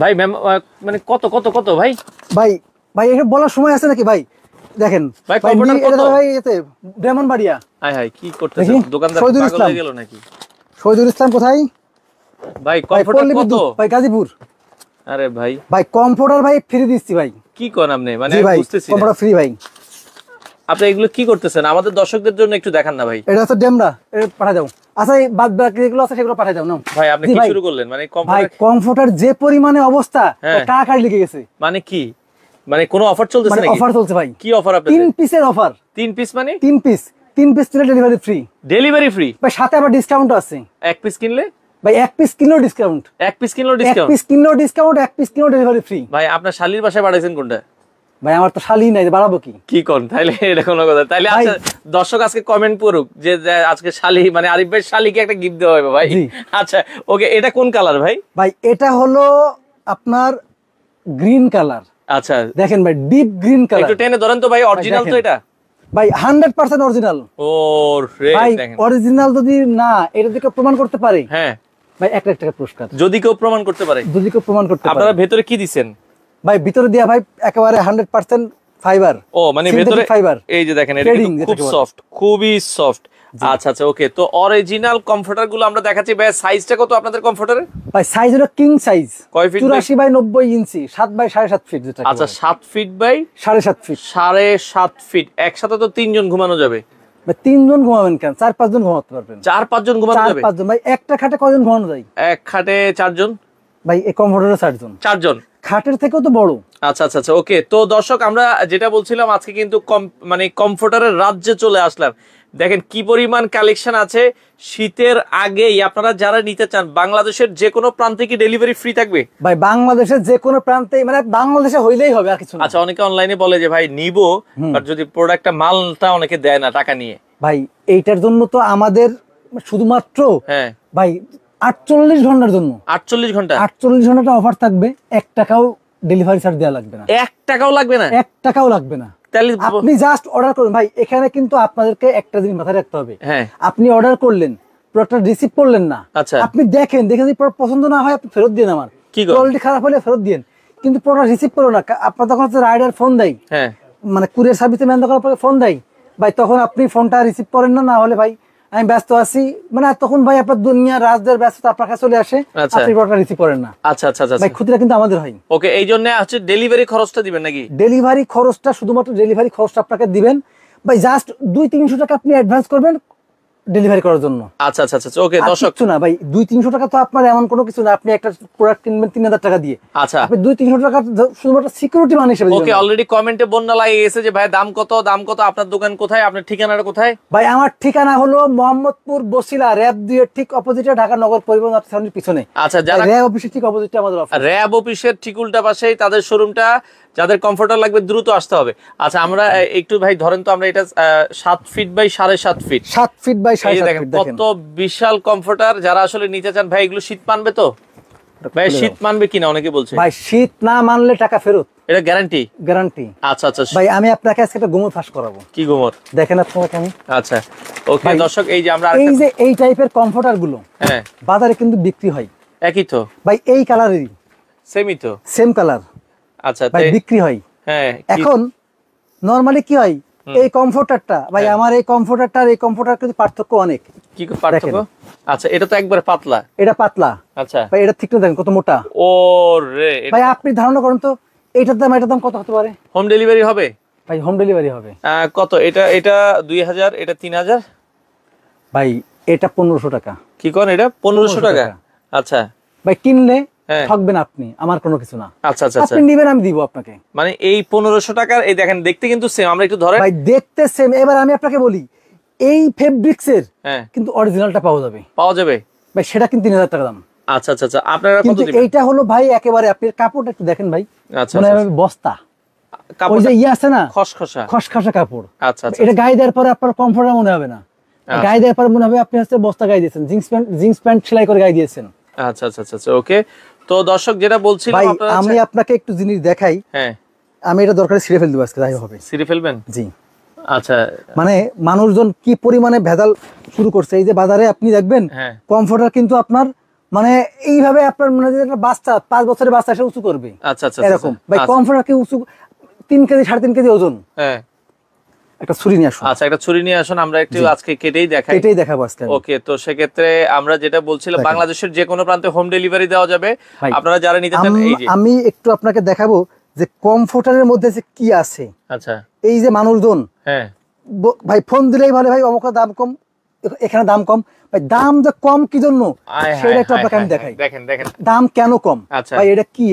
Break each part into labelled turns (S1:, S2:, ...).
S1: ভাই মানে কত কত কত ভাই?
S2: ভাই ভাই এসব বলার সময় আছে নাকি ভাই? দেখেন
S1: ভাই, কম্পিউটার কত?
S2: ভাই এতে ডেমন বাড়িয়া
S1: হাই হাই কি করতেছ দোকানদার পাগল হয়ে গেল নাকি?
S2: শহীদুল ইসলাম কোথায়?
S1: ভাই
S2: কম্পিউটার
S1: কত?
S2: ভাই গাজীপুর।
S1: আরে ভাই।
S2: ভাই কম্পিউটার ভাই ফ্রি দিচ্ছি ভাই।
S1: কি কোন আপনি? মানে বুঝতেছি
S2: কম্পিউটার ফ্রি ভাই।
S1: আপনি এগুলো কি করতেছেন? আমাদের দর্শকদের জন্য একটু দেখান না ভাই।
S2: এটা হচ্ছে ডেমরা এটা পাঠাই দাও। আচ্ছা এই বাদ বাকি যেগুলো আছে সেগুলো পাঠাই দাও না
S1: ভাই আপনি কি শুরু করলেন? মানে
S2: ভাই
S1: কমফোর্টার
S2: যে পরিমাণে অবস্থা
S1: হ্যাঁ।
S2: টাকা লেগে গেছে?
S1: মানে কি? মানে কোনো অফার চলতেছে
S2: মানে
S1: নাকি?
S2: অফার চলছে ভাই।
S1: কি অফার
S2: তিন পিসের অফার
S1: তিন পিস মানে?
S2: তিন পিস তিন পিস কিনলে ডেলিভারি ফ্রি
S1: ডেলিভারি ফ্রি
S2: ভাই সাথে আবার ডিসকাউন্ট আছে।
S1: এক পিস কিনলে?
S2: ভাই এক পিস কিনলেও ডিসকাউন্ট
S1: এক পিস কিনলেও
S2: এক
S1: ডিসকাউন্ট
S2: পিস কিনলেও ডিসকাউন্ট এক পিস কিনলেও ডেলিভারি ফ্রি
S1: ভাই আপনার শালির বাসায় বাড়াইছেন কোনটা?
S2: ভাই আমার তো শালি নাই বাড়াবো কি?
S1: কি কোন? তাইলে এটা কোনো কথা তাইলে আচ্ছা দর্শক আজকে কমেন্ট করুক যে আজকে শালি মানে আরিফ ভাই শালিকে একটা গিফট দেওয়া হবে ভাই। আচ্ছা ওকে এটা কোন কালার ভাই?
S2: ভাই এটা হলো আপনার গ্রিন কালার
S1: আচ্ছা।
S2: দেখেন ভাই ডিপ গ্রিন কালার
S1: একটু টেনে ধরেন তো ভাই অরিজিনাল তো এটা?
S2: ভাই হান্ড্রেড পার্সেন্ট অরিজিনাল
S1: ও
S2: ভাই অরিজিনাল যদি না এটা যদি কেউ প্রমাণ করতে পারে?
S1: হ্যাঁ।
S2: ভাই এক লাখ টাকা পুরস্কার।
S1: যদি কেউ প্রমাণ করতে পারে।
S2: যদি কেউ প্রমাণ করতে
S1: আপনারা ভেতরে কি দিছেন?
S2: ভাই ভিতরে দিয়া ভাই একেবারে হান্ড্রেড পার্সেন্ট ফাইবার
S1: ও মানে ভেতরে
S2: ফাইবার
S1: এই যে দেখেন এটা কিন্তু খুব সফট খুবই সফট আচ্ছা আচ্ছা ওকে তো অরিজিনাল কমফোর্টারগুলো আমরা দেখাচ্ছি। ভাই সাইজটা কত আপনাদের কমফোর্টারের
S2: ভাই সাইজ হলো কিং সাইজ
S1: কয় feet
S2: চুরাশি বাই নব্বই ইঞ্চি সাত বাই সাড়ে সাত ফিট যেটা
S1: আচ্ছা সাত ফিট বাই
S2: সাড়ে সাত ফিট
S1: সাড়ে সাত ফিট একসাথে তো তিনজন ঘুমানো যাবে।
S2: ভাই তিনজন ঘুমাবেন কেন? চার পাঁচজন ঘুমাতে পারবেন।
S1: চার পাঁচজন ঘুমানো
S2: চার পাঁচজন। ভাই একটা খাটে কয়জন ঘুমানো যায়?
S1: এক খাটে চারজন?
S2: ভাই এই কমফোর্টারে চারজন।
S1: চারজন।
S2: খাটের থেকেও তো বড়।
S1: আচ্ছা আচ্ছা আচ্ছা ওকে। তো দর্শক আমরা যেটা বলছিলাম আজকে কিন্তু মানে কমফোর্টারের রাজ্যে চলে আসলাম। দেখেন কি পরিমাণ কালেকশন আছে। শীতের আগেই আপনারা যারা নিতে চান বাংলাদেশের যে কোনো প্রান্তে কি ডেলিভারি ফ্রি থাকবে?
S2: ভাই বাংলাদেশের যে কোনো প্রান্তে মানে বাংলাদেশে হইলেই হবে আর কিছু
S1: আচ্ছা অনেকে অনলাইনে বলে যে ভাই নিবো বাট যদি প্রোডাক্টটা মালটা অনেকে দেয় না টাকা নিয়ে।
S2: ভাই এইটার জন্য তো আমাদের শুধুমাত্র
S1: হ্যাঁ।
S2: ভাই আটচল্লিশ ঘণ্টার জন্য।
S1: আটচল্লিশ ঘণ্টা?
S2: আটচল্লিশ ঘন্টাটা অফার থাকবে এক টাকাও ডেলিভারি চার্জ দেওয়া লাগবে না।
S1: এক টাকাও লাগবে না?
S2: এক টাকাও লাগবে না। আপনি জাস্ট অর্ডার করুন। ভাই এখানে কিন্তু আপনাদেরকে একটা জিনিস মাথায় রাখতে হবে।
S1: হ্যাঁ।
S2: আপনি অর্ডার করলেন প্রোডাক্টটা রিসিভ করলেন না।
S1: আচ্ছা।
S2: আপনি দেখেন দেখে যদি পছন্দ না হয় আপনি ফেরত দিন আমার।
S1: কি
S2: কোয়ালিটি খারাপ হলে ফেরত দিন কিন্তু প্রোডাক্ট রিসিভ করো না। আপনার তখন হচ্ছে রাইডার ফোন দেয়।
S1: হ্যাঁ।
S2: মানে কুরিয়ার সার্ভিসে ম্যান তখন আপনাকে ফোন দেয়। ভাই তখন আপনি ফোনটা রিসিভ করেন না না হলে ভাই আমি ব্যস্ত আছি। মানে তখন ভাই আপনার দুনিয়া রাজদের ব্যস্ত আপনার কাছে চলে আসে
S1: আচ্ছা।
S2: আপনি প্রোডাক্ট রিসিভ করেন না।
S1: আচ্ছা আচ্ছা আচ্ছা
S2: ভাই ক্ষতিটা কিন্তু আমাদের হয়।
S1: ওকে এই জন্য হচ্ছে ডেলিভারি খরচটা দিবেন নাকি?
S2: ডেলিভারি খরচটা শুধুমাত্র ডেলিভারি খরচটা আপনাকে দিবেন। ভাই জাস্ট দুই তিনশো টাকা আপনি অ্যাডভান্স করবেন ডেলিভারি করার জন্য।
S1: আচ্ছা আচ্ছা আচ্ছা ওকে দর্শক
S2: কিচ্ছু না ভাই দুই তিনশো টাকা তো আপনার এমন কোনো কিছু না আপনি একটা প্রোডাক্ট কিনবেন তিন হাজার টাকা দিয়ে।
S1: আচ্ছা।
S2: আপনি দুই তিনশো টাকা শুধুমাত্র সিকিউরিটি মান হিসেবে
S1: ওকে অলরেডি কমেন্টে বন্যা লাগিয়ে গেছে যে ভাই দাম কত? দাম কত? আপনার দোকান কোথায়? আপনার ঠিকানাটা কোথায়?
S2: ভাই আমার ঠিকানা হলো মোহাম্মদপুর বসিলা র্যাব দিয়ে ঠিক অপোজিটে ঢাকা নগর পরিবহন অফিসের পিছনে।
S1: আচ্ছা যারা
S2: র্যাব অফিসের ঠিক অপোজিটে আমাদের অফিস
S1: র্যাব অফিসের ঠিক উল্টা পাশেই তাদের শোরুমটা যাদের কমফোর্টার লাগবে দ্রুত আসতে হবে। আচ্ছা আমরা একটু ভাই ধরেন তো আমরা এটা সাত ফিট বাই সাড়ে সাত ফিট
S2: সাত ফিট বাই সাড়ে
S1: দেখেন কত বিশাল কমফোর্টার যারা আসলে নিতে চান ভাই এগুলো শীত মানবে তো? ভাই শীত মানবে কিনা? অনেকে বলছে।
S2: ভাই শীত না মানলে টাকা ফেরত।
S1: এটা গ্যারান্টি
S2: গ্যারান্টি
S1: আচ্ছা আচ্ছা
S2: ভাই আমি আপনাকে আজকে একটা গোমর ফাঁস করাবো।
S1: কি গোমর
S2: দেখেন আপনাকে আমি
S1: আচ্ছা ওকে দর্শক এই যে আমরা
S2: এই যে এই টাইপের কমফোর্টারগুলো
S1: হ্যাঁ।
S2: বাজারে কিন্তু বিক্রি হয়।
S1: একই তো?
S2: ভাই এই কালারেরই
S1: সেমই তো?
S2: সেম কালার
S1: আচ্ছা
S2: ভাই বিক্রি হয়।
S1: হ্যাঁ
S2: এখন নরমালি কি হয়? এই কমফোর্টারটা ভাই
S1: হ্যাঁ।
S2: আমার এই কমফোর্টারটা আর এই কমফোর্টার কিন্তু পার্থক্য অনেক।
S1: কি পার্থক্য? আচ্ছা এটা তো একবারে পাতলা।
S2: এটা পাতলা।
S1: আচ্ছা।
S2: ভাই এটা ঠিক দেখেন কত মোটা।
S1: ও রে
S2: ভাই আপনি ধারণা করেন তো এটার দাম এটার দাম কত হতে পারে?
S1: হোম ডেলিভারি হবে?
S2: ভাই হোম ডেলিভারি হবে।
S1: কত? এটা এটা দুই হাজার এটা তিন হাজার?
S2: ভাই এটা পনেরোশো টাকা।
S1: কি করেন এটা? পনেরোশো টাকা। আচ্ছা।
S2: ভাই কিনলে। ঠকবেন আপনি আমার কোনো কিছু না।
S1: আচ্ছা আচ্ছা আচ্ছা।
S2: আপনি নিবেন আমি দিব আপনাকে।
S1: মানে এই পনেরোশো টাকার এই দেখেন দেখতে কিন্তু সেম আমরা একটু ধরেন
S2: ভাই দেখতে সেম এবার আমি আপনাকে বলি এই ফেব্রিক্স এর
S1: হ্যাঁ।
S2: কিন্তু অরিজিনালটা পাওয়া যাবে।
S1: পাওয়া যাবে?
S2: ভাই সেটা কিন্তু তিন হাজার টাকা দাম।
S1: আচ্ছা আচ্ছা আচ্ছা আপনারা কত
S2: কিন্তু
S1: দিবেন?
S2: এইটা হলো ভাই একেবারে আপনি কাপড়টা একটু দেখেন ভাই
S1: আচ্ছা
S2: মনে
S1: আচ্ছা,
S2: বস্তা।
S1: কাপড়
S2: যে ইয়ে আছে না?
S1: খসখসা।
S2: খসখসা কাপড়।
S1: আচ্ছা আচ্ছা
S2: এটা গায়ে দেওয়ার পরে আপনার কমফোর্ট মনে হবে না।
S1: আচ্ছা।
S2: গায়ে দেওয়ার পরে মনে হবে আপনি হচ্ছে বস্তা গায়ে দিয়েছেন। জিন্স প্যান্ট জিন্স প্যান্ট সেলাই করে গায়ে দিয়েছেন।
S1: আচ্ছা আচ্ছা আচ্ছা আচ্ছা ওকে। তো দর্শক যেটা
S2: ভাই আমি আপনাকে একটু জিনিস দেখাই।
S1: হ্যাঁ।
S2: আমি এটা দরকারে ছিঁড়ে ফেলতে আজকে যাই হবে।
S1: সিঁড়ি ফেলবেন?
S2: জি।
S1: আচ্ছা।
S2: মানে মানুষজন কি পরিমাণে ভেজাল শুরু করছে? এই যে বাজারে আপনি দেখবেন
S1: হ্যাঁ।
S2: কমফোর্টার কিন্তু আপনার মানে এইভাবে আপনার মনে একটা বাচ্চা পাঁচ বছরের বাচ্চা এসে উঁচু করবে।
S1: আচ্ছা আচ্ছা আচ্ছা,
S2: এরকম। ভাই
S1: আচ্ছা।
S2: কমফোর্টার কি উঁচু? তিন কেজি সাড়ে তিন কেজি ওজন।
S1: হ্যাঁ।
S2: একটা ছুরি নিয়ে আসুন।
S1: আচ্ছা একটা ছুরি নিয়ে আসুন আমরা একটু আজকে কেটেই দেখাই।
S2: এটাই দেখাবো আজকে।
S1: ওকে তো সেক্ষেত্রে আমরা যেটা বলছিলাম বাংলাদেশের যে কোনো প্রান্তে হোম ডেলিভারি দেওয়া যাবে। আপনারা যারা নিতে চান এই যে।
S2: আমি একটু আপনাকে দেখাবো যে কমফোর্টারের মধ্যে যে কি আছে।
S1: আচ্ছা।
S2: এই যে মানুষজন
S1: হ্যাঁ।
S2: ভাই ফোন দিলেই বলে ভাই অমুক দাম কম এখানে দাম কম। ভাই দাম যে কম কি জন্য? সেটা একটু আপনাকে আমি দেখাই।
S1: দেখেন দেখেন।
S2: দাম কেন কম?
S1: আচ্ছা।
S2: ভাই এটা কি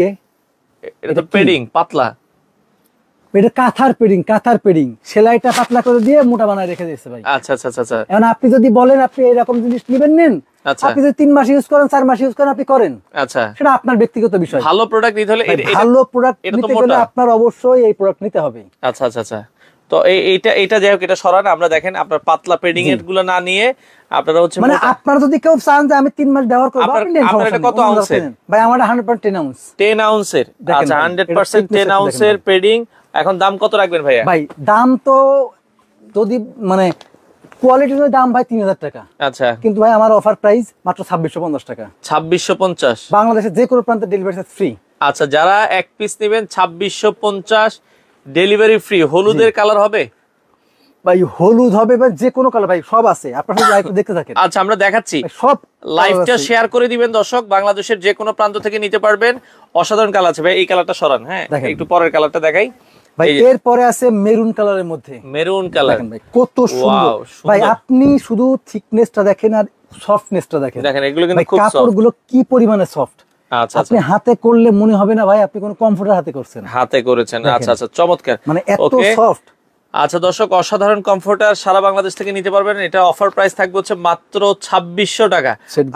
S1: এটা তো পেডিং পাতলা।
S2: এটা কাঁথার পেডিং কাঁথার পেডিং। সেলাইটা পাতলা করে দিয়ে মোটা বানায় রেখে দিয়েছে ভাই।
S1: আচ্ছা আচ্ছা আচ্ছা আচ্ছা।
S2: এখন আপনি যদি বলেন আপনি এরকম জিনিস নেবেন নেন।
S1: আচ্ছা।
S2: আপনি যদি তিন মাস ইউজ করেন চার মাস ইউজ করেন আপনি করেন।
S1: আচ্ছা।
S2: সেটা আপনার ব্যক্তিগত বিষয়।
S1: ভালো প্রোডাক্ট নিতে হলে
S2: ভালো প্রোডাক্ট নিতে গেলে আপনার অবশ্যই এই প্রোডাক্ট নিতে হবে।
S1: আচ্ছা আচ্ছা আচ্ছা। তো এইটা এটা যাই হোক এটা সরান আমরা দেখেন আপনার পাতলা পেডিং এরগুলো না নিয়ে আপনারা হচ্ছে
S2: মানে আপনার যদি কেউ চান যে আমি তিন মাস ব্যবহার করব
S1: আপনার-
S2: আপনি
S1: আপনার এটা কত
S2: কোনো
S1: আউন্সের?
S2: ভাই আমার হান্ড্রেড পয়েন্ট টেন আউন্স
S1: 10 আউন্সের আচ্ছা
S2: ভাই,
S1: 100%
S2: এটা
S1: 10
S2: thickness
S1: আউন্সের পেডিং এখন দাম কত রাখবেন ভাইয়া?
S2: ভাই দাম তো যদি মানে কোয়ালিটির দাম ভাই তিন হাজার টাকা।
S1: আচ্ছা।
S2: কিন্তু ভাই আমার অফার প্রাইস মাত্র ছাব্বিশশো পঞ্চাশ টাকা।
S1: 2650
S2: বাংলাদেশের যে কোনো প্রান্তে ডেলিভারি ফ্রি
S1: আচ্ছা যারা এক পিস নেবেন 2650 ডেলিভারি ফ্রি হলুদের কালার হবে?
S2: ভাই হলুদ হবে বা যে কোনো কালার ভাই সব আছে। আপনার লাইভ দেখতে থাকেন।
S1: আচ্ছা আমরা দেখাচ্ছি।
S2: সব
S1: লাইভটা শেয়ার করে দিবেন দর্শক। বাংলাদেশের যে কোনো প্রান্ত থেকে নিতে পারবেন। অসাধারণ কালার আছে। ভাই এই কালারটা সরান হ্যাঁ। একটু পরের কালারটা দেখাই।
S2: ভাই এরপরে আছে মেরুন কালারের মধ্যে।
S1: মেরুন কালার
S2: ভাই কত সুন্দর। ভাই আপনি শুধু থিকনেসটা দেখেন আর সফটনেসটা দেখেন।
S1: দেখেন এগুলো কিন্তু খুব সফট
S2: কাপড়গুলো কি পরিমাণে সফট আপনি
S1: আচ্ছা।
S2: হাতে করলে মনে হবে না ভাই আপনি কোনো কমফোর্টার হাতে করছেন।
S1: হাতে করেছেন আচ্ছা আচ্ছা চমৎকার।
S2: মানে এত সফট
S1: আচ্ছা দর্শক অসাধারণ কমফোর্টার সারা বাংলাদেশ থেকে নিতে পারবেন। এটা অফার প্রাইস থাকবে হচ্ছে মাত্র ছাব্বিশশো টাকা।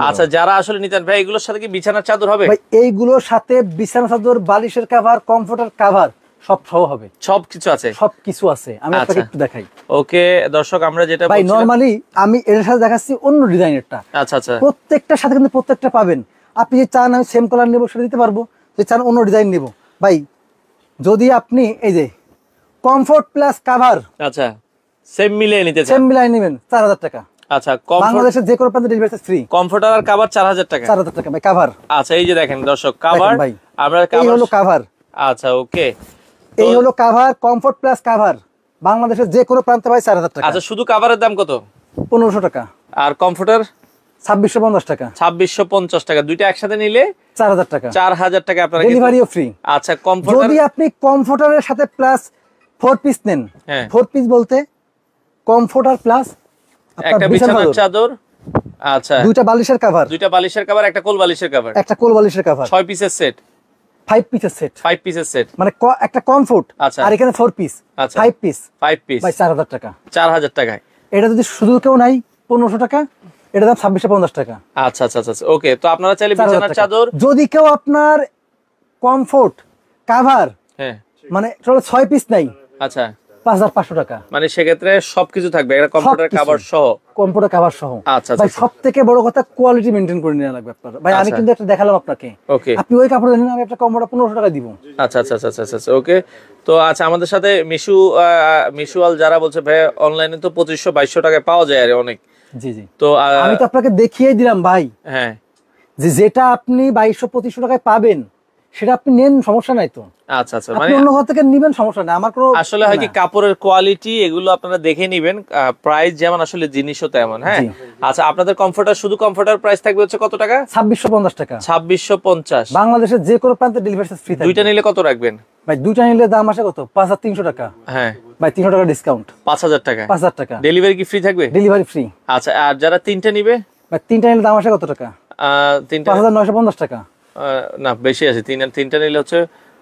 S1: আচ্ছা যারা আসলে নিতেন ভাই এগুলোর সাথে কি বিছানার চাদর হবে?
S2: এইগুলোর সাথে বিছানা চাদর বালিশের কাভার কমফোর্টার কাভার সব সহ হবে।
S1: সব কিছু আছে?
S2: সব কিছু আছে। আমি আপনাকে
S1: আচ্ছা।
S2: একটু দেখাই।
S1: ওকে দর্শক আমরা যেটা
S2: ভাই নরমালি আমি এর সাথে দেখাচ্ছি অন্য ডিজাইনেরটা
S1: আচ্ছা আচ্ছা।
S2: প্রত্যেকটার সাথে কিন্তু প্রত্যেকটা পাবেন। আপনি যে চান আমি সেম কালার নেব সেটা দিতে পারব যে চান অন্য ডিজাইন নেব। ভাই যদি আপনি এই যে কমফোর্ট প্লাস কাভার
S1: আচ্ছা সেম মিলিয়ে নিতে চান?
S2: সেম মিলাই নেবেন চার হাজার টাকা।
S1: আচ্ছা
S2: বাংলাদেশের যে কোনো প্রান্তে ডেলিভারি ফ্রি
S1: কমফোর্টার আর কাভার চার হাজার টাকা।
S2: চার হাজার টাকা ভাই কাভার
S1: আচ্ছা এই যে দেখেন দর্শক কাভার
S2: ভাই।
S1: আমরা
S2: এই
S1: কাভার
S2: হলো কাভার
S1: আচ্ছা ওকে
S2: এই হলো কাভার কমফোর্ট প্লাস কাভার বাংলাদেশের যে কোনো প্রান্তে ভাই চার হাজার টাকা।
S1: আচ্ছা শুধু কাভারের দাম কত?
S2: পনেরোশো টাকা।
S1: আর কমফোর্টার
S2: ছাব্বিশশো পঞ্চাশ টাকা।
S1: ছাব্বিশশো পঞ্চাশ টাকা। দুইটা একসাথে নিলে
S2: চার হাজার টাকা।
S1: চার হাজার টাকা আপনারা
S2: ডেলিভারিও ফ্রি
S1: আচ্ছা কমফোর্টার
S2: যদি আপনি কমফোর্টারের সাথে প্লাস ফোর পিস নেন
S1: হ্যাঁ।
S2: ফোর পিস বলতে কমফোর্টার প্লাস
S1: একটা বিছানার চাদর। আচ্ছা।
S2: দুইটা বালিশের কাভার
S1: দুইটা বালিশের কভার একটা কোল বালিশের কভার
S2: একটা কোল বালিশের কাভার
S1: ছয় পিসের সেট
S2: ফাইভ পিসের সেট
S1: ফাইভ পিসের সেট
S2: মানে একটা কমফোর্ট
S1: আচ্ছা।
S2: আর এখানে ফোর পিস
S1: আচ্ছা।
S2: ফাইভ পিস
S1: ফাইভ পিস
S2: চার হাজার টাকা।
S1: চার হাজার টাকায়।
S2: এটা যদি শুধু কেউ নাই পনেরোশো টাকা। এটা দাম ছাব্বিশশো পঞ্চাশ টাকা।
S1: আচ্ছা আচ্ছা আচ্ছা ওকে তো আপনারা চাইলে বিছানার চাদর
S2: যদি কেউ আপনার কমফোর্ট কাভার
S1: হ্যাঁ।
S2: মানে ছয় পিস নাই
S1: আচ্ছা।
S2: পাঁচ হাজার পাঁচশো টাকা।
S1: মানে সেক্ষেত্রে সবকিছু থাকবে একটা কম্পিউটার কাভার সহ।
S2: কম্পিউটার কাভার সহ।
S1: আচ্ছা,
S2: ভাই
S1: আচ্ছা।
S2: সব থেকে বড় কথা কোয়ালিটি মেনটেন করে নেওয়া লাগবে আপনার। ভাই আমি
S1: আচ্ছা।
S2: কিন্তু একটা দেখালাম আপনাকে।
S1: ওকে
S2: আপনি ওই কাপড় দেন আমি একটা কম্পিউটার পনেরোশো টাকা দিব।
S1: আচ্ছা আচ্ছা আচ্ছা আচ্ছা আচ্ছা ওকে তো আচ্ছা আমাদের সাথে মিশু মিশুয়াল যারা বলছে ভাই অনলাইনে তো পঁচিশশো বাইশশো টাকায় পাওয়া যায় আরে অনেক।
S2: জি জি।
S1: তো
S2: আমি তো আপনাকে দেখিয়ে দিলাম ভাই।
S1: হ্যাঁ।
S2: যে যেটা আপনি বাইশশো পঁচিশশো টাকায় পাবেন সেটা আপনি নেন সমস্যা নাই তো।
S1: আচ্ছা আচ্ছা মানে
S2: অন্য ঘর থেকে নিবেন সমস্যা নাই। আমার কোনো
S1: আসলে হয় কি কাপড়ের কোয়ালিটি এগুলো আপনারা দেখে নিবেন প্রাইস যেমন আসলে জিনিসও তেমন হ্যাঁ? আচ্ছা আপনাদের কমফোর্টার শুধু কমফোর্টার প্রাইস থাকবে হচ্ছে কত টাকা?
S2: বাংলাদেশের যে কোনো প্রান্তে ডেলিভারি ফ্রি থাকবে
S1: দুইটা নিলে কত রাখবেন?
S2: ভাই দুইটা নিলে দাম আসে কত? পাঁচ হাজার তিনশো টাকা।
S1: হ্যাঁ।
S2: ভাই তিনশো টাকা ডিসকাউন্ট
S1: পাঁচ হাজার টাকা?
S2: পাঁচ হাজার টাকা।
S1: ডেলিভারি কি ফ্রি থাকবে?
S2: ডেলিভারি ফ্রি
S1: আচ্ছা আর যারা তিনটা নিবে?
S2: ভাই তিনটা নিলে দাম আসে কত টাকা?
S1: আহ, তিনটা
S2: পাঁচ হাজার নয়শো পঞ্চাশ টাকা।
S1: আহ, না বেশি আছে। তিন তিনটা নিলে হচ্ছে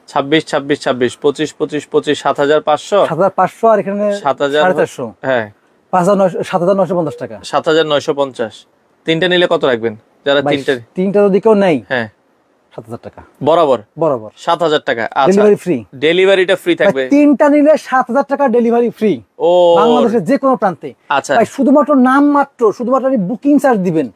S1: ছাব্বিশ ছাব্বিশ ছাব্বিশ পঁচিশ পঁচিশ পঁচিশ সাত হাজার পাঁচশো।
S2: সাত হাজার পাঁচশো আর এখানে
S1: সাত হাজার
S2: চারশো।
S1: হ্যাঁ।
S2: পাঁচ হাজার সাত হাজার নয়শো পঞ্চাশ টাকা।
S1: সাত হাজার নয়শো পঞ্চাশ। তিনটা নিলে কত রাখবেন? যারা তিনটা
S2: তিনটা যদি কেউ নেই
S1: হ্যাঁ।
S2: সাত হাজার টাকা।
S1: বরাবর।
S2: বরাবর।
S1: সাত হাজার টাকা।
S2: ডেলিভারি ফ্রি
S1: ডেলিভারিটা ফ্রি থাকবে।
S2: তিনটা নিলে সাত হাজার টাকা ডেলিভারি ফ্রি
S1: ও।
S2: বাংলাদেশের যে কোনো প্রান্তে।
S1: আচ্ছা।
S2: শুধুমাত্র নাম মাত্র শুধুমাত্র আপনি বুকিং চার্জ দিবেন।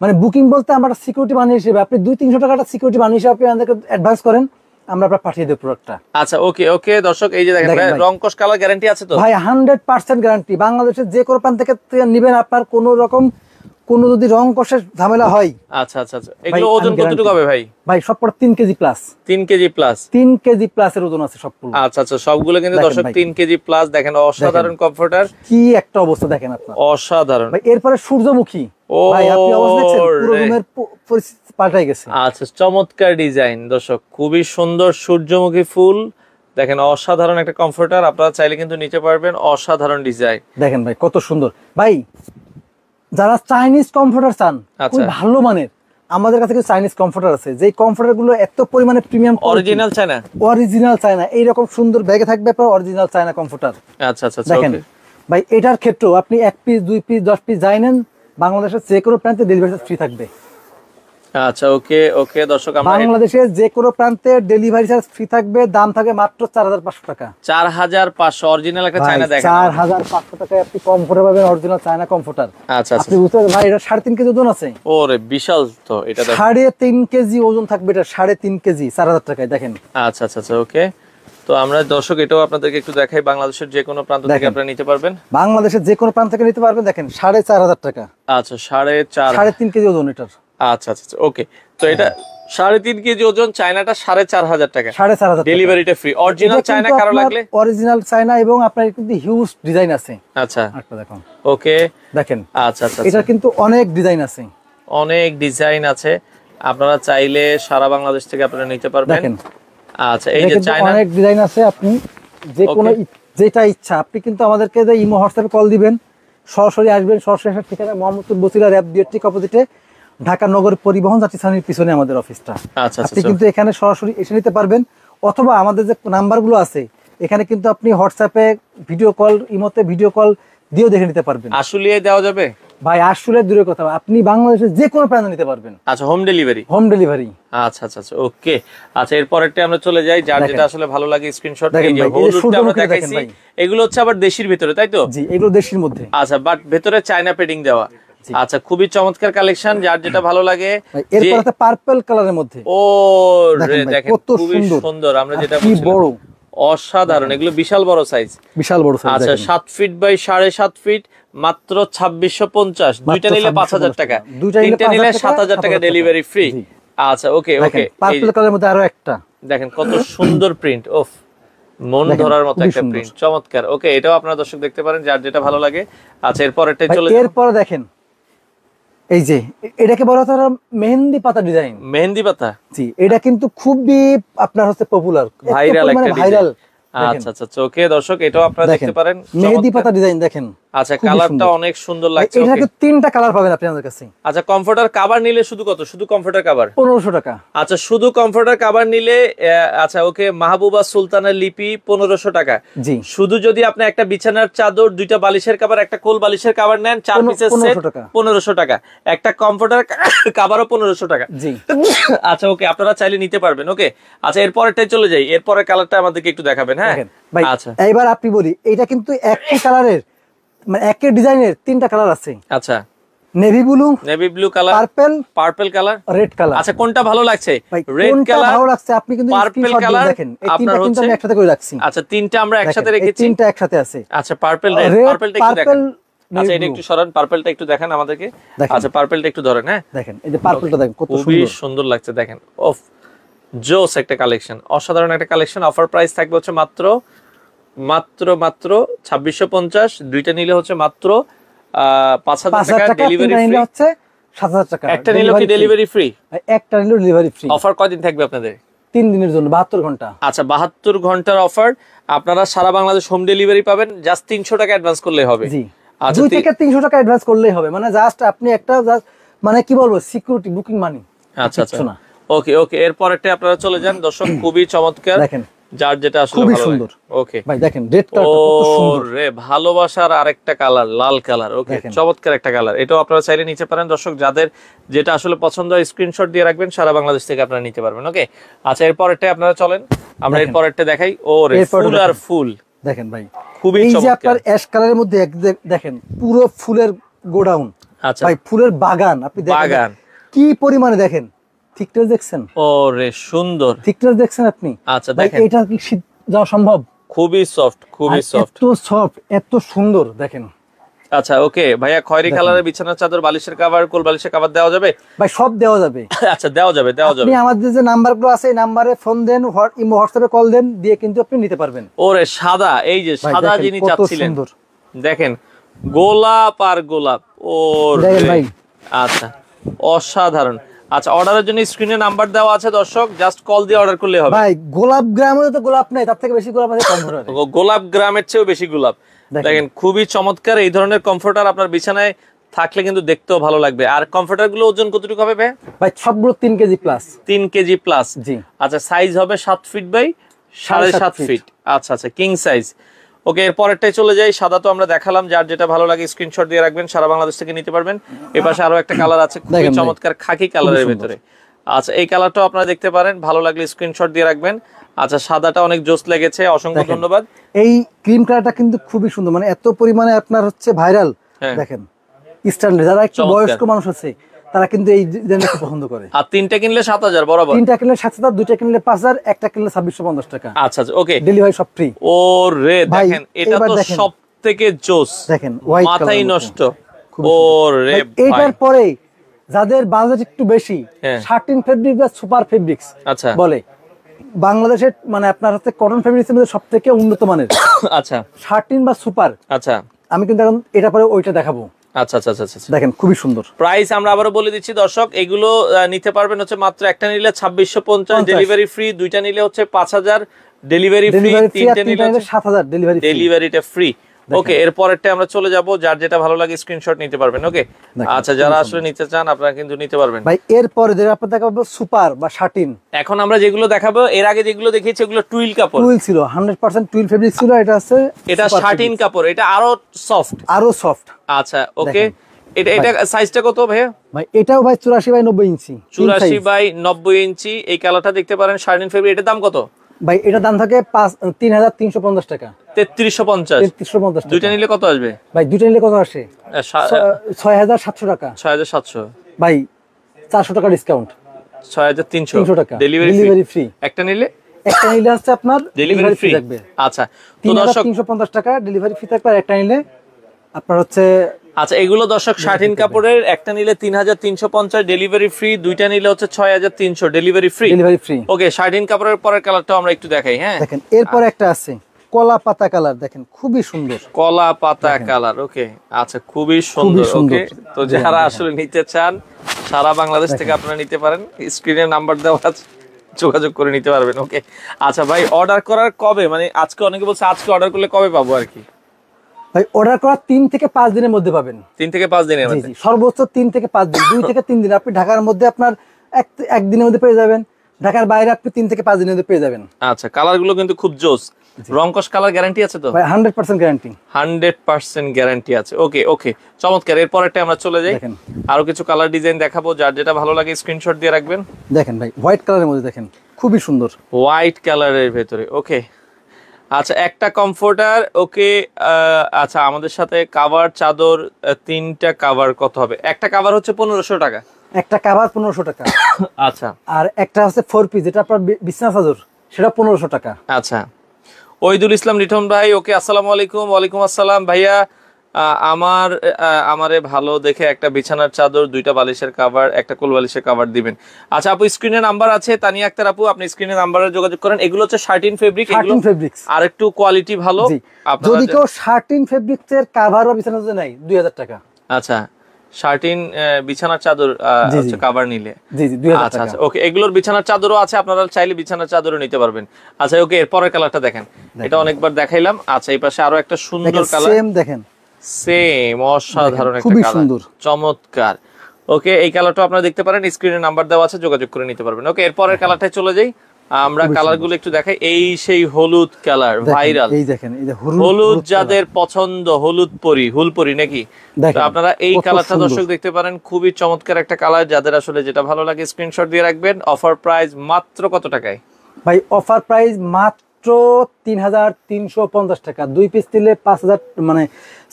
S2: মানে বুকিং বলতে আমরা সিকিউরিটি মানি হিসেবে আপনি দুই তিনশো টাকাটা সিকিউরিটি মানি হিসেবে আপনি আমাদেরকে অ্যাডভান্স করেন। আমরা আপনার পাঠিয়ে দেবো প্রোডাক্টটা
S1: আচ্ছা ওকে ওকে দর্শক এই যে দেখেন। রং কালার গ্যারান্টি আছে তো?
S2: ভাই হান্ড্রেড পার্সেন্ট গ্যারান্টি বাংলাদেশের যে কোনো প্রান্ত থেকে থেকে নিবেন আপনার কোনো রকম কোনো যদি রং কষের ঝামেলা হয়।
S1: আচ্ছা আচ্ছা আচ্ছা। এগুলো ওজন কতটুকু হবে ভাই?
S2: ভাই সবকটা তিন KG plus
S1: KG plus
S2: KG প্লাসের ওজন আছে সবগুলো।
S1: আচ্ছা আচ্ছা সবগুলো কিন্তু দর্শক। তিন কেজি প্লাস দেখেন অসাধারণ কমফোর্টার
S2: কি একটা অবস্থা দেখেন আপনার।
S1: অসাধারণ।
S2: ভাই এরপরে সূর্যমুখী। ভাই আপনি অবস্থা দেখছেন? পুরো রুমের পরিস্থিতি পাল্টাই গেছে।
S1: আচ্ছা চমৎকার ডিজাইন দর্শক। খুবই সুন্দর সূর্যমুখী ফুল। দেখেন অসাধারণ একটা কমফোর্টার। আপনারা চাইলে কিন্তু নিতে পারবেন অসাধারণ ডিজাইন।
S2: দেখেন ভাই কত সুন্দর। ভাই যারা চাইনিজ কমফোর্টার চান
S1: আচ্ছা।
S2: খুব ভালো মানের। আমাদের কাছে কিছু চাইনিজ কমফোর্টার আছে। যে কমফোর্টারগুলো এত পরিমাণে premium
S1: original China
S2: original China এইরকম সুন্দর ব্যাগে থাকবে আপনার অরিজিনাল চায়না কমফোর্টার
S1: আচ্ছা আচ্ছা আচ্ছা
S2: দেখেন। ভাই এটার ক্ষেত্রেও আপনি এক পিস দুই পিস দশ পিস যাই নেন বাংলাদেশের যে কোনো প্রান্তে ডেলিভারি ফ্রি থাকবে।
S1: আচ্ছা ওকে ওকে দর্শক আমরা
S2: বাংলাদেশের যে কোনো প্রান্তে ডেলিভারি চার্জ ফ্রি থাকবে দাম থাকবে মাত্র চার হাজার পাঁচশো টাকা।
S1: চার হাজার পাঁচশো অরিজিনাল একটা চায়না দেখেন
S2: চার হাজার পাঁচশো টাকায় আপনি কমফোর্টার পাবেন অরিজিনাল চায়না কমফোর্টার
S1: আচ্ছা
S2: আপনি বুঝতে ভাই এটা সাড়ে তিন কেজি ওজন আছে।
S1: ওরে বিশাল তো এটা দেখেন
S2: সাড়ে তিন কেজি ওজন থাকবে এটা সাড়ে তিন কেজি চার হাজার টাকায় দেখেন।
S1: আচ্ছা আচ্ছা আচ্ছা ওকে। তো আমরা দর্শক এটাও আপনাদেরকে একটু দেখাই বাংলাদেশের যে কোনো প্রান্ত থেকে। আপনারা নিতে পারবেন।
S2: বাংলাদেশের যে কোনো প্রান্ত থেকে নিতে পারবেন দেখেন সাড়ে চার হাজার টাকা।
S1: আচ্ছা সাড়ে চার
S2: সাড়ে তিন কেজি ওজন এটার।
S1: আচ্ছা আচ্ছা ওকে। তো এটা সাড়ে তিন কেজি ওজন চায়নাটা সাড়ে চার হাজার টাকা।
S2: সাড়ে চার হাজার
S1: ডেলিভারিটা ফ্রি অরিজিনাল চায়না কারও লাগলে?
S2: অরিজিনাল চায়না এবং আপনার কিন্তু হিউজ ডিজাইন আছে।
S1: আচ্ছা।
S2: দেখুন।
S1: ওকে।
S2: দেখেন।
S1: আচ্ছা আচ্ছা
S2: এটার কিন্তু অনেক ডিজাইন আছে।
S1: অনেক ডিজাইন আছে। আপনারা চাইলে সারা বাংলাদেশ থেকে আপনারা নিতে পারবেন।
S2: দেখেন।
S1: আচ্ছা এই যে চায়না
S2: অনেক ডিজাইন আছে আপনি যে কোনো যেটা ইচ্ছা আপনি কিন্তু আমাদেরকে যে ইমো হোয়াটসঅ্যাপে কল দিবেন সরাসরি আসবেন সরাসরি আসার ঠিকানা মোহাম্মদপুর বসিলা র্যাব ঠিক অপোজিটে ঢাকা নগর পরিবহন যাত্রী ছানির পিছনে আমাদের অফিসটা
S1: আচ্ছা
S2: আপনি
S1: আচ্ছা
S2: কিন্তু এখানে সরাসরি এসে নিতে পারবেন অথবা আমাদের যে নাম্বারগুলো আছে এখানে কিন্তু আপনি হোয়াটসঅ্যাপে ভিডিও কল ইমোতে ভিডিও কল দিয়েও দেখে নিতে পারবেন।
S1: আসলে দেওয়া যাবে?
S2: ভাই আসলে দূরের কথা আপনি বাংলাদেশের যে কোনো প্রান্ত নিতে পারবেন।
S1: আচ্ছা হোম ডেলিভারি
S2: হোম ডেলিভারি
S1: আচ্ছা আচ্ছা আচ্ছা ওকে আচ্ছা এরপরেরটা আমরা চলে যাই যার যেটা আসলে ভালো লাগে স্ক্রিনশট এই যে হলুদটা আমরা দেখাইছি এগুলো হচ্ছে আবার দেশির ভিতরে তাই তো?
S2: জি এগুলো দেশের মধ্যে।
S1: আচ্ছা বাট ভেতরে চায়না পেডিং দেওয়া। আচ্ছা খুবই চমৎকার কালেকশন যার যেটা ভালো লাগে
S2: এরপর পার্পল কালারের মধ্যে।
S1: ও
S2: দেখেন কত সুন্দর।
S1: আমরা যেটা
S2: বড়।
S1: অসাধারণ এগুলো বিশাল বড় সাইজ
S2: বিশাল বড় size
S1: আচ্ছা। সাত ফিট বাই সাড়ে সাত ফিট মাত্র ছাব্বিশশো পঞ্চাশ। দুইটা নিলে পাঁচ হাজার টাকা। তিনটা নিলে
S2: 5,000
S1: সাত হাজার টাকা ডেলিভারি ফ্রি আচ্ছা ওকে ওকে
S2: পার্পল কালারের মধ্যে আরও একটা।
S1: দেখেন কত সুন্দর প্রিন্ট ওফ মন ধরার মতো একটা প্রিন্ট চমৎকার। ওকে এটাও আপনারা দর্শক দেখতে পারেন যার যেটা ভালো লাগে। আচ্ছা এরপরেরটাই
S2: ভাই,
S1: চলে।
S2: এরপরে দেখেন এই যে এটাকে বলা হতো মেহেন্দি পাতা ডিজাইন
S1: মেহেন্দি পাতা?
S2: জি এটা কিন্তু খুবই আপনার হচ্ছে পপুলার
S1: ভাইরাল একটা
S2: ভাইরাল
S1: ডিজাইন আচ্ছা আচ্ছা চোখে দর্শক এটাও আপনারা দেখতে পারেন।
S2: মেহেদি পাতা ডিজাইন দেখেন।
S1: আচ্ছা কালারটা অনেক সুন্দর লাগছে
S2: এটা তিনটা কালার পাবেন আপনি আমাদের কাছে।
S1: আচ্ছা কমফোর্টার কাভার নিলে শুধু কত? শুধু কমফর্টার কভার
S2: পনেরোশো টাকা।
S1: আচ্ছা শুধু কমফর্টার কভার নিলে আচ্ছা ওকে মাহবুবা সুলতানের লিপি পনেরোশো টাকা।
S2: জি।
S1: শুধু যদি আপনি একটা বিছানার চাদর দুইটা বালিশের কাভার একটা কোল বালিশের কাভার নেন চার পিসের সেট
S2: 1500 টাকা।
S1: পনেরোশো টাকা। একটা কমফোর্টার কাভারও পনেরোশো টাকা।
S2: জি।
S1: আচ্ছা ওকে আপনারা চাইলে নিতে পারবেন ওকে আচ্ছা এরপরেরটাই চলে যাই। এরপরের কালারটা আমাদেরকে একটু দেখাবেন হ্যাঁ? আচ্ছা।
S2: এইবার আপনি বলি এটা কিন্তু একই কালারের মানে একই ডিজাইনের তিনটা কালার আছে।
S1: আচ্ছা।
S2: Navy blue
S1: navy blue colour
S2: purple
S1: purple colour
S2: red colour
S1: আচ্ছা কোনটা ভালো লাগছে? রেড কালার
S2: ভালো লাগছে আপনি কিন্তু স্ক্রিনশট
S1: color,
S2: দেখেন। এই তিনটা কিন্তু আমি একসাথে করে রাখছি।
S1: আচ্ছা তিনটা আমরা একসাথে রেখেছি।
S2: তিনটা একসাথে আছে।
S1: আচ্ছা পার্পল রেড পার্পলটা একটু দেখেন। আচ্ছা এটা একটু সরান পার্পলটা একটু দেখান আমাদেরকে। আচ্ছা পার্পলটা একটু ধরেন হ্যাঁ?
S2: দেখেন এই যে পার্পলটা দেখেন কত সুন্দর।
S1: সুন্দর লাগছে দেখেন। ওফ জোস একটা কালেকশন অসাধারণ একটা কালেকশন অফার প্রাইস থাকবে হচ্ছে মাত্র মাত্র মাত্র ছাব্বিশশো পঞ্চাশ। দুইটা নিলে হচ্ছে মাত্র পাঁচ হাজার টাকা ডেলিভারি ফ্রি
S2: নিলে হচ্ছে সাত হাজার টাকা।
S1: একটা নিলেও কি ডেলিভারি ফ্রি
S2: একটা নিলেও ডেলিভারি ফ্রি
S1: অফার কয়দিন থাকবে আপনাদের?
S2: তিন দিনের জন্য বাহাত্তর ঘণ্টা।
S1: আচ্ছা বাহাত্তর ঘণ্টার অফার আপনারা সারা বাংলাদেশ হোম ডেলিভারি পাবেন। জাস্ট তিনশো টাকা অ্যাডভান্স করলে হবে। আচ্ছা
S2: দুই থেকে তিনশো টাকা অ্যাডভান্স করলেই হবে। মানে জাস্ট আপনি একটা just মানে কি বলব সিকিউরিটি বুকিং মানি
S1: আচ্ছা আচ্ছা। ওকে ওকে এরপরেরটা আপনারা চলে যান। দর্শক খুবই চমৎকার।
S2: দেখেন।
S1: যার যেটা আসলে
S2: খুবই সুন্দর।
S1: ওকে
S2: ভাই দেখেন রেড কালারটা কত সুন্দর।
S1: রে ভালোবাসার আরেকটা কালার লাল কালার ওকে চমৎকার একটা কালার এটাও আপনারা চাইলে নিতে পারেন। দর্শক যাদের যেটা আসলে পছন্দ হয় স্ক্রিনশট দিয়ে রাখবেন সারা বাংলাদেশ থেকে আপনারা নিতে পারবেন ওকে আচ্ছা এরপরেরটা আপনারা চলেন। আমরা
S2: দেখেন।
S1: এরপরেরটা দেখাই। ও রে ফুল আর ফুল।
S2: দেখেন ভাই।
S1: খুবই
S2: এই যে আপনার অ্যাশ কালারের মধ্যে দেখেন পুরো ফুলের গোডাউন।
S1: আচ্ছা।
S2: ভাই ফুলের বাগান আপনি দেখেন।
S1: বাগান।
S2: কি পরিমাণে দেখেন? থিকনেস দেখছেন?
S1: ও রে সুন্দর।
S2: থিকনেস দেখছেন আপনি?
S1: আচ্ছা দেখেন।
S2: এটা কি যাওয়া সম্ভব?
S1: খুবই সফট খুবই সফট
S2: এত সফট এত সুন্দর দেখেন।
S1: আচ্ছা ওকে। ভাইয়া খয়েরি কালারের বিছানার চাদর বালিশের কাভার কোল বালিশের কাভার দেওয়া যাবে?
S2: ভাই সব দেওয়া যাবে।
S1: আচ্ছা দেওয়া যাবে দেওয়া যাবে।
S2: আপনি আমাদের যে নাম্বারগুলো আছে এই নাম্বারে ফোন দেন ইমো হোয়াটসঅ্যাপে কল দেন দিয়ে কিন্তু আপনি নিতে পারবেন।
S1: ওরে সাদা এই যে সাদা যিনি চাচ্ছিলেন। দেখেন গোলাপ আর গোলাপ। ওর।
S2: ভাই।
S1: আচ্ছা অসাধারণ। আচ্ছা অর্ডারের জন্য স্ক্রিনে নাম্বার দেওয়া আছে দর্শক। জাস্ট কল দিয়ে অর্ডার করলে হবে।
S2: ভাই গোলাপ গ্রামে তো গোলাপ নাই তার থেকে বেশি গোলাপ আছে
S1: গোলাপ গ্রামের চেয়েও বেশি গোলাপ।
S2: দেখেন।
S1: খুবই চমৎকার এই ধরনের কমফোর্টার আপনার বিছানায় থাকলে কিন্তু দেখতেও ভালো লাগবে। আর কমফোর্টারগুলো ওজন কতটুকু হবে ভাই?
S2: সবগুলো তিন কেজি প্লাস
S1: তিন কেজি প্লাস
S2: জি।
S1: আচ্ছা সাইজ হবে সাত ফিট বাই সাড়ে
S2: সাত
S1: ফিট আচ্ছা আচ্ছা কিং সাইজ ওকে এর পরেরটাই চলে যাই। সাদা তো আমরা দেখালাম যার যেটা ভালো লাগে স্ক্রিনশট দিয়ে রাখবেন সারা বাংলাদেশ থেকে নিতে পারবেন। এ পাশে আরও একটা কালার আছে খুবই চমৎকার খাকি কালারের। ভিতরে। আচ্ছা এই কালারটাও আপনারা দেখতে পারেন ভালো লাগলে স্ক্রিনশট দিয়ে রাখবেন। আচ্ছা সাদাটা অনেক জোস লেগেছে অসংখ্য ধন্যবাদ।
S2: এই ক্রিম কালারটা কিন্তু খুবই সুন্দর মানে এত পরিমাণে আপনার হচ্ছে ভাইরাল
S1: হ্যাঁ।
S2: দেখেন। স্ট্যান্ডার্ড যারা একটু বয়স্ক মানুষ আছে তারা কিন্তু এই ডিজাইনটা খুব পছন্দ করে।
S1: আর তিনটা কিনলে সাত হাজার বরাবর?
S2: তিনটা কিনলে সাত হাজার দুইটা কিনলে পাঁচ হাজার একটা কিনলে ছাব্বিশশো পঞ্চাশ টাকা।
S1: আচ্ছা আচ্ছা ওকে
S2: ডেলিভারি সব ফ্রি
S1: ও রে দেখেন এটা তো সব থেকে জোস।
S2: দেখেন
S1: মাথাই। নষ্ট।
S2: খুবই
S1: ও রে
S2: ভাই,
S1: ভাই।
S2: পরে যাদের বাজেট একটু বেশি
S1: হ্যাঁ।
S2: শার্টিন ফেব্রিক বা সুপার ফেব্রিক্স
S1: আচ্ছা।
S2: বলে বাংলাদেশের মানে আপনার হচ্ছে কটন ফেব্রিক্সের মধ্যে সব থেকে উন্নত মানের।
S1: আচ্ছা।
S2: শার্টিন বা সুপার
S1: আচ্ছা।
S2: আমি কিন্তু এখন এটা পরে ওইটা দেখাবো।
S1: আচ্ছা আচ্ছা আচ্ছা আচ্ছা
S2: দেখেন খুবই সুন্দর।
S1: প্রাইস আমরা আবারও বলে দিচ্ছি দর্শক এগুলো নিতে পারবেন হচ্ছে মাত্র একটা নিলে ছাব্বিশশো পঞ্চাশ। ডেলিভারি ফ্রি দুইটা নিলে হচ্ছে পাঁচ হাজার ডেলিভারি ফ্রি তিনটে নিলে
S2: নিলে সাত হাজার ডেলিভারি
S1: ডেলিভারিটা ফ্রি ওকে এরপরেরটা আমরা চলে যাব যার যেটা ভালো লাগে স্ক্রিনশট নিতে পারবেন ওকে আচ্ছা যারা আসলে নিতে চান আপনারা কিন্তু নিতে পারবেন।
S2: ভাই এরপরে যেটা আপনার দেখাবো সুপার বা শার্টিন
S1: এখন আমরা যেগুলো দেখাবো এর আগে যেগুলো দেখিয়েছি ওগুলো টুইল কাপড়।
S2: টুইল ছিল হান্ড্রেড পার্সেন্ট টুইল ফেব্রিক ছিল এটা আছে
S1: এটা
S2: fabric।
S1: কাপড় এটা আরও সফট
S2: আরও সফট
S1: আচ্ছা ওকে। এটা এটা সাইজটা কত ভাইয়া?
S2: ভাই এটাও ভাই চুরাশি বাই নব্বই ইঞ্চি তিন
S1: চুরাশি
S2: size।
S1: বাই নব্বই ইঞ্চি এই কালারটা দেখতে পারেন শার্টিন ফেব্রিক এটার দাম কত?
S2: ভাই এটার দাম থাকে পাঁচ তিন হাজার তিনশো পঞ্চাশ টাকা।
S1: তেত্রিশশো পঞ্চাশ।
S2: তেত্রিশশো পঞ্চাশ
S1: দুইটা নিলে কত আসবে?
S2: ভাই দুইটা নিলে কত আসে?
S1: আহ, সা-
S2: ছ- ছয় হাজার সাতশো টাকা।
S1: ছয় হাজার সাতশো।
S2: ভাই চারশো টাকা ডিসকাউন্ট
S1: ছয় হাজার তিনশো।
S2: তিনশো টাকা।
S1: ডেলিভারি
S2: ডেলিভারি ফ্রি
S1: একটা নিলে?
S2: একটা নিলে হচ্ছে আপনার
S1: ডেলিভারি ফ্রি
S2: থাকবে।
S1: আচ্ছা
S2: তিন হাজার তিনশো পঞ্চাশ টাকা ডেলিভারি ফ্রি থাকবে আর একটা নিলে আপনার হচ্ছে
S1: আচ্ছা এগুলো দর্শক শার্টিন কাপড়ের একটা নিলে তিন হাজার তিনশো পঞ্চাশ ডেলিভারি ফ্রি দুইটা নিলে হচ্ছে ছয় হাজার তিনশো delivery free
S2: delivery free
S1: okay satin কাপড়ের পরের কালারটাও আমরা একটু দেখাই হ্যাঁ?
S2: দেখেন এরপরে একটা আছে। কলা পাতা কালার দেখেন খুবই সুন্দর।
S1: কলা পাতা কালার ওকে। আচ্ছা খুবই সুন্দর। ওকে। তো যারা আসলে নিতে চান সারা বাংলাদেশ থেকে আপনারা নিতে পারেন। স্ক্রিনে নাম্বার দেওয়া আছে যোগাযোগ করে নিতে পারবেন ওকে। আচ্ছা ভাই অর্ডার করার কবে? মানে আজকে অনেকে বলছে আজকে অর্ডার করলে কবে পাবো আর কি?
S2: ভাই অর্ডার করা তিন থেকে পাঁচ দিনের মধ্যে পাবেন।
S1: তিন থেকে পাঁচ দিনের মধ্যে?
S2: সর্বোচ্চ তিন থেকে পাঁচ দিন দুই থেকে তিন দিন। আপনি ঢাকার মধ্যে আপনার এক একদিনের মধ্যে পেয়ে যাবেন। ঢাকার বাইরে আপনি তিন থেকে পাঁচ দিনের মধ্যে পেয়ে যাবেন।
S1: আচ্ছা কালারগুলো কিন্তু খুব জোস। রংকশ কালার গ্যারান্টি আছে তো?
S2: ভাই hundred percent guarantee
S1: hundred percent guarantee আছে। ওকে ওকে চমৎকার এরপরেরটা আমরা চলে যাই।
S2: দেখেন।
S1: আরও কিছু কালার ডিজাইন দেখাবো যার যেটা ভালো লাগে স্ক্রিনশট দিয়ে রাখবেন।
S2: দেখেন ভাই হোয়াইট কালারের মধ্যে দেখেন খুবই সুন্দর।
S1: হোয়াইট কালারের ভেতরে ওকে আচ্ছা একটা কমফোর্টার ওকে আচ্ছা আমাদের সাথে কাভার চাদর তিনটা কাভার কত হবে? একটা কাভার হচ্ছে পনেরোশো টাকা।
S2: একটা কাভার পনেরোশো টাকা।
S1: আচ্ছা।
S2: আর একটা হচ্ছে ফোর পিস যেটা আপনার বি- বিছনা চাদর সেটা পনেরোশো টাকা।
S1: আচ্ছা। ওইদুল ইসলাম লিটন ভাই ওকে আসসালামু আলাইকুম ওয়ালাইকুম আসসালাম। ভাইয়া আমার আমারে ভালো দেখে একটা বিছানার চাদর দুইটা বালিশের কাভার একটা কোল বালিশের কাভার দিবেন। আচ্ছা আপু স্ক্রিনে নাম্বার আছে তানিয়া আক্তার আপু আপনি স্ক্রিনে নাম্বারে যোগাযোগ করেন। এগুলো হচ্ছে শার্টিন ফেব্রিক এগুলো
S2: ফেব্রিক্স
S1: আর একটু কোয়ালিটি ভালো।
S2: যদি কেউ শার্টিন ফেব্রিক্স এর কাভার বা বিছানা নাই দুই হাজার টাকা।
S1: আচ্ছা শার্টিন বিছানার চাদর কাভার নিলে। আচ্ছা আচ্ছা। ওকে এগুলোর বিছানার চাদরও আছে আপনারা চাইলে বিছানার চাদরও নিতে পারবেন। আচ্ছা ওকে এর পরের কালারটা দেখেন। এটা অনেকবার দেখাইলাম। আচ্ছা এই পাশে আরও একটা সুন্দর কালার
S2: সেম দেখেন।
S1: সেম অসাধারণ একটা কালার
S2: সুন্দর।
S1: চমৎকার। ওকে এই কালারটা আপনারা দেখতে পারেন। স্ক্রিনে নাম্বার দেওয়া আছে যোগাযোগ করে নিতে পারবেন। ওকে এর পরের কালারটায় চলে যাই। আমরা কালারগুলো একটু দেখাই। এই সেই হলুদ কালার ভাইরাল
S2: এই দেখেন হলুদ
S1: যাদের পছন্দ হলুদ পরি হুলপরি নাকি? আপনারা এই কালারটা দর্শক দেখতে পারেন খুবই চমৎকার একটা কালার যাদের আসলে যেটা ভালো লাগে স্ক্রিনশট দিয়ে রাখবেন। অফার প্রাইস মাত্র কত টাকায়?
S2: ভাই অফার প্রাইস মাত্র তিন হাজার তিনশো পঞ্চাশ টাকা। দুই পিস দিলে পাঁচ হাজার মানে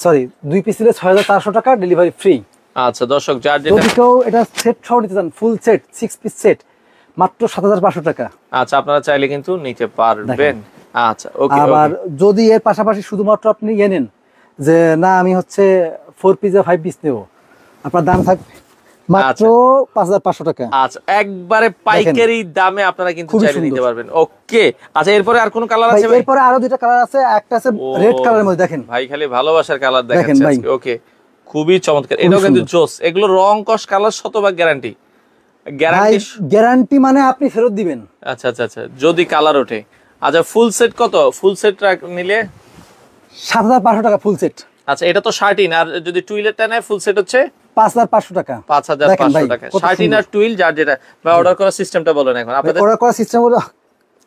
S2: সরি দুই পিস দিলে ছয় হাজার চারশো টাকা ডেলিভারি ফ্রি
S1: আচ্ছা দর্শক যার যেটা
S2: এটা সেট সহ নিতে চান full set six piece set মাত্র সাত হাজার পাঁচশো টাকা।
S1: আচ্ছা আপনারা চাইলে কিন্তু নিতে পারবেন। আচ্ছা ওকে
S2: আবার যদি এর পাশাপাশি শুধুমাত্র আপনি ইয়ে নেন যে না আমি হচ্ছে ফোর পিস ফাইভ পিস নেব। আপনার দাম থাকবে মাত্র পাঁচ হাজার পাঁচশো টাকা।
S1: আচ্ছা একবারে পাইকারি দামে আপনারা কিন্তু চাইলে নিতে পারবেন। ওকে আচ্ছা এরপরে আর কোন কালার আছে
S2: এরপরে আরও দুইটা কালার আছে একটা আছে রেড কালারের মধ্যে দেখেন।
S1: ভাই খালি ভালোবাসার কালার
S2: দেখেন
S1: ওকে খুবই চমৎকার। এটাও কিন্তু জোস। এগুলো রং কস কালার শতভাগ গ্যারান্টি গ্যারান্টি
S2: গ্যারান্টি মানে আপনি ফেরত দিবেন।
S1: আচ্ছা আচ্ছা আচ্ছা যদি কালার ওঠে। আচ্ছা ফুল সেট কত? ফুল সেট নিলে?
S2: সাত হাজার পাঁচশো টাকা ফুল সেট
S1: আচ্ছা এটা তো শার্টিন আর যদি টুইলেটটা নেয় ফুল সেট হচ্ছে?
S2: পাঁচ হাজার পাঁচশো টাকা।
S1: পাঁচ হাজার পাঁচশো টাকা। শার্টিন আর টুইল যার যেটা বা অর্ডার করার সিস্টেমটা বলেন এখন। আপনাদের
S2: অর্ডার করার সিস্টেম হলো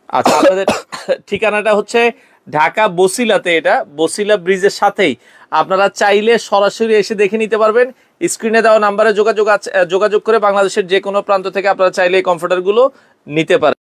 S1: আচ্ছা আপনাদের ঠিকানাটা হচ্ছে ঢাকা বসিলাতে এটা বসিলা ব্রিজের সাথেই। আপনারা চাইলে সরাসরি এসে দেখে নিতে পারবেন। স্ক্রিনে দেওয়া নাম্বারে যোগাযোগ যোগাযোগ করে বাংলাদেশের যে কোনো প্রান্ত থেকে আপনারা চাইলে এই কম্পিউটারগুলো নিতে পারেন।